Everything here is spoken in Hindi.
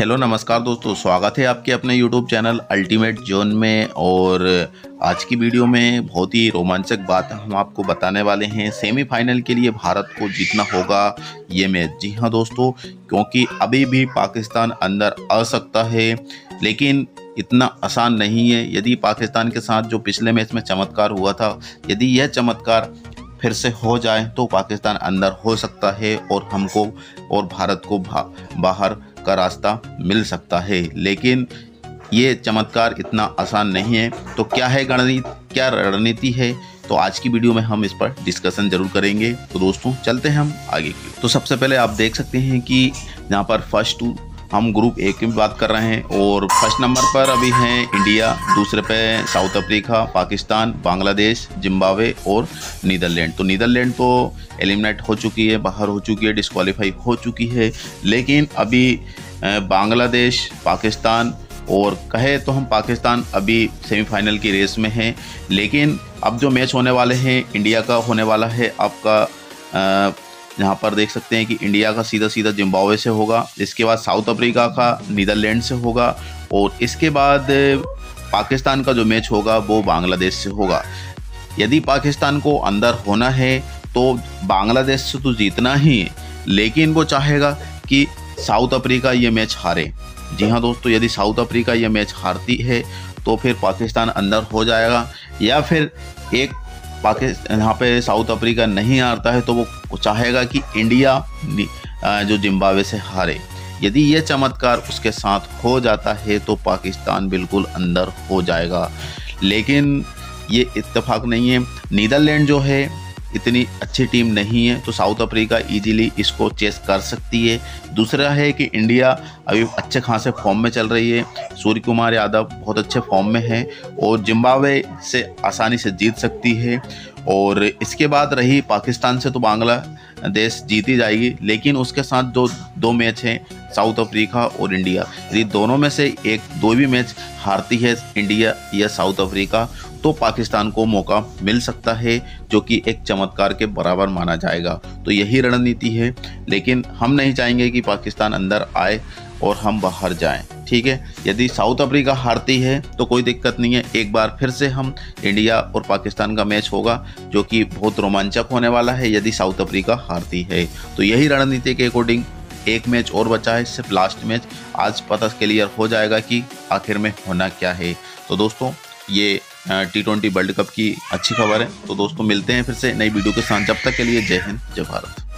हेलो, नमस्कार दोस्तों, स्वागत है आपके अपने यूट्यूब चैनल अल्टीमेट जोन में और आज की वीडियो में बहुत ही रोमांचक बात हम आपको बताने वाले हैं सेमीफाइनल के लिए भारत को जीतना होगा ये मैच जी हाँ दोस्तों, क्योंकि अभी भी पाकिस्तान अंदर आ सकता है, लेकिन इतना आसान नहीं है। यदि पाकिस्तान के साथ जो पिछले मैच में चमत्कार हुआ था, यदि यह चमत्कार फिर से हो जाए तो पाकिस्तान अंदर हो सकता है और हमको और भारत को बाहर का रास्ता मिल सकता है। लेकिन ये चमत्कार इतना आसान नहीं है। तो क्या है गणनीत क्या रणनीति है? तो आज की वीडियो में हम इस पर डिस्कशन ज़रूर करेंगे। तो दोस्तों, चलते हैं हम आगे की तो सबसे पहले आप देख सकते हैं कि यहाँ पर फ़र्स्ट टू हम ग्रुप ए की बात कर रहे हैं और फ़र्स्ट नंबर पर अभी हैं इंडिया दूसरे पे South Africa Pakistan Bangladesh Zimbabwe और नीदरलैंड तो नीदरलैंड तो एलिमिनेट हो चुकी है, बाहर हो चुकी है डिस्कवालीफाई हो चुकी है, लेकिन अभी बांग्लादेश पाकिस्तान और कहे तो हम पाकिस्तान अभी सेमीफाइनल की रेस में हैं, लेकिन अब जो मैच होने वाले हैं इंडिया का होने वाला है, आपका यहाँ पर देख सकते हैं कि इंडिया का सीधा सीधा जिम्बावे से होगा, इसके बाद साउथ अफ्रीका का नीदरलैंड से होगा और इसके बाद, पाकिस्तान का जो मैच होगा वो बांग्लादेश से होगा। यदि पाकिस्तान को अंदर होना है तो बांग्लादेश से तो जीतना ही है, लेकिन वो चाहेगा कि साउथ अफ्रीका ये मैच हारे। जी हाँ दोस्तों, यदि साउथ अफ्रीका ये मैच हारती है तो फिर पाकिस्तान अंदर हो जाएगा, या फिर एक पाकिस्तान यहाँ पे साउथ अफ्रीका नहीं हारता है तो वो चाहेगा कि इंडिया जो जिम्बावे से हारे। यदि ये चमत्कार उसके साथ हो जाता है तो पाकिस्तान बिल्कुल अंदर हो जाएगा। लेकिन ये इत्तेफाक नहीं है। नीदरलैंड जो है इतनी अच्छी टीम नहीं है तो साउथ अफ्रीका इजीली इसको चेस कर सकती है। दूसरा है कि इंडिया अभी अच्छे खासे फॉर्म में चल रही है। सूर्य कुमार यादव बहुत अच्छे फॉर्म में है और जिम्बावे से आसानी से जीत सकती है। और इसके बाद रही पाकिस्तान से तो बांग्लादेश जीती जाएगी, लेकिन उसके साथ जो दो मैच हैं साउथ अफ्रीका और इंडिया। यदि दोनों में से एक, दो भी मैच हारती है इंडिया या साउथ अफ्रीका तो पाकिस्तान को मौका मिल सकता है, जो कि एक चमत्कार के बराबर माना जाएगा। तो यही रणनीति है, लेकिन हम नहीं चाहेंगे कि पाकिस्तान अंदर आए और हम बाहर जाएँ, ठीक है? यदि साउथ अफ्रीका हारती है तो कोई दिक्कत नहीं है। एक बार फिर से हम इंडिया और पाकिस्तान का मैच होगा, जो कि बहुत रोमांचक होने वाला है, यदि साउथ अफ्रीका हारती है। तो यही रणनीति के अकॉर्डिंग एक मैच और बचा है, सिर्फ़ लास्ट मैच। आज पता क्लियर हो जाएगा कि आखिर में होना क्या है। तो दोस्तों, ये टी ट्वेंटी वर्ल्ड कप की अच्छी खबर है। तो दोस्तों, मिलते हैं फिर से नई वीडियो के साथ। जब तक के लिए जय हिंद, जय भारत।